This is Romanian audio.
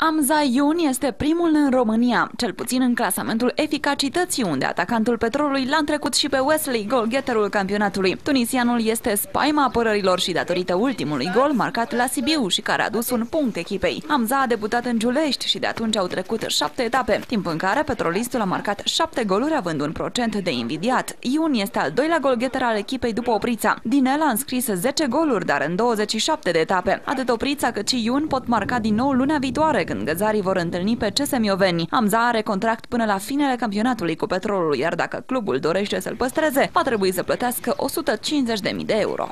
Amza Iun este primul în România, cel puțin în clasamentul eficacității, unde atacantul Petrolului l-a trecut și pe Wesley, golgheterul campionatului. Tunisianul este spaima apărărilor și datorită ultimului gol marcat la Sibiu și care a adus un punct echipei. Amza a debutat în Giulești și de atunci au trecut șapte etape, timp în care petrolistul a marcat șapte goluri având un procent de invidiat. Iun este al doilea golgheter al echipei după Oprița. Din el a înscris 10 goluri, dar în 27 de etape. Atât Oprița cât și Iun pot marca din nou luna viitoare, când găzarii vor întâlni pe CS Mioveni. Amza are contract până la finele campionatului cu petrolul, iar dacă clubul dorește să-l păstreze, va trebui să plătească 150.000 de euro.